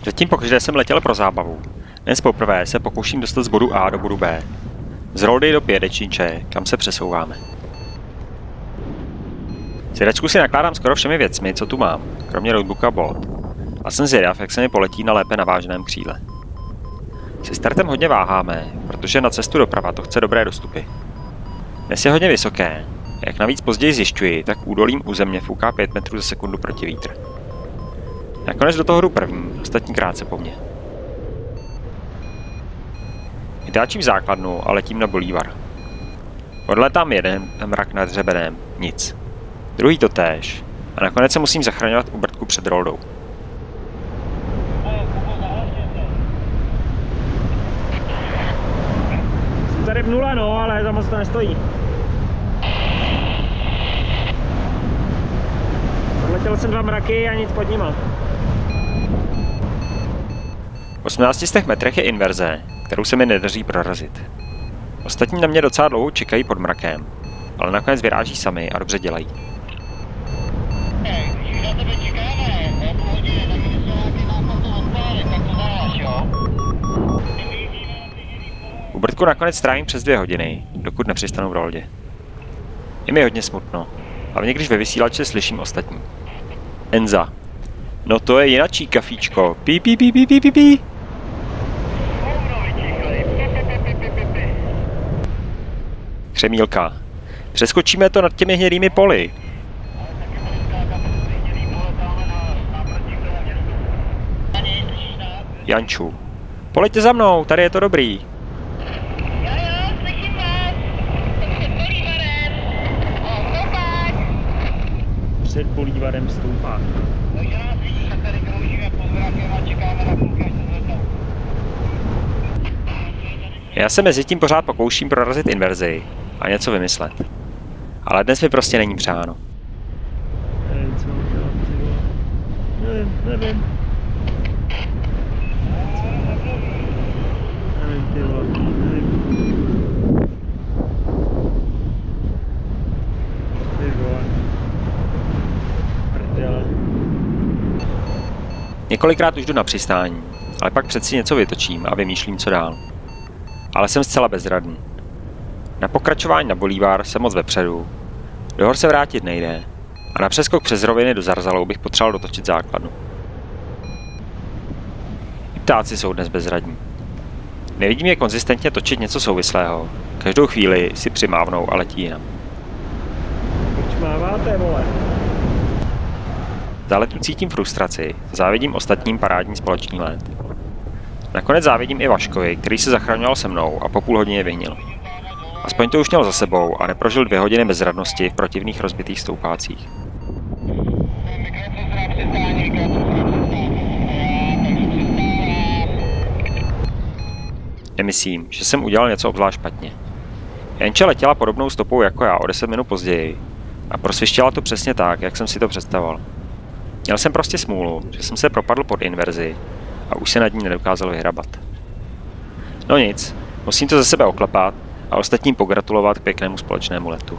Předtím pokaždé jsem letěl pro zábavu. Dnes poprvé se pokouším dostat z bodu A do bodu B. Z Roldy do Pědečinče, kam se přesouváme. Sedačku si nakládám skoro všemi věcmi, co tu mám, kromě notebooka a bolt. A jsem zvědav, jak se mi poletí na lépe naváženém kříle. Se startem hodně váháme, protože na cestu doprava to chce dobré dostupy. Dnes je hodně vysoké. Jak navíc později zjišťuji, tak údolím u země fouká 5 metrů za sekundu proti vítr. Nakonec do toho jdu první, ostatní krátce po mně. Vytáčím základnu a letím na Bolívar. Odletám jeden mrak nad hřebenem, nic. Druhý to též. A nakonec se musím zachraňovat u Brtku před roldou. Jsem tady v nule, no, ale za moc to nestojí. Letěl jsem dva mraky a nic pod nima. V 18 metrech je inverze, kterou se mi nedaří prorazit. Ostatní na mě docela dlouho čekají pod mrakem, ale nakonec vyráží sami a dobře dělají. U Brtku nakonec strávím přes dvě hodiny, dokud nepřistanu v roldě. Je mi hodně smutno, hlavně když ve vysílači slyším ostatní. Enza. No to je jinačí kafíčko. Pí, pí, pí, pí, pí, pí, pí. Křemílka. Přeskočíme to nad těmi hnědými poli. Janču. Pojďte za mnou, tady je to dobrý. Před Bolívarem. Stoupá. Já se mezi tím pořád pokouším prorazit inverzi a něco vymyslet. Ale dnes mi prostě není přáno. Nevím, co. Nevím, nevím. Nevím, ty vole, nevím. Ty vole. Několikrát už jdu na přistání, ale pak přeci něco vytočím a vymýšlím, co dál. Ale jsem zcela bezradný. Na pokračování na Bolívar jsem moc vepředu. Do hor se vrátit nejde. A na přeskok přes roviny do Zarzalou bych potřeboval dotočit základnu. I ptáci jsou dnes bezradní. Nevidím je konzistentně točit něco souvislého. Každou chvíli si přimávnou a letí jinam. Proč máváte, vole? Za letu cítím frustraci, závidím ostatním parádní společný let. Nakonec závidím i Vaškovi, který se zachraňoval se mnou a po půl hodině vyhnil. Aspoň to už měl za sebou a neprožil dvě hodiny bezradnosti v protivných rozbitých stoupácích. Nemyslím, že jsem udělal něco obzvlášť špatně. Jenče letěla podobnou stopou jako já o 10 minut později a prosvištěla to přesně tak, jak jsem si to představoval. Měl jsem prostě smůlu, že jsem se propadl pod inverzi a už se nad ní nedokázal vyhrabat. No nic, musím to ze sebe oklepat a ostatním pogratulovat k pěknému společnému letu.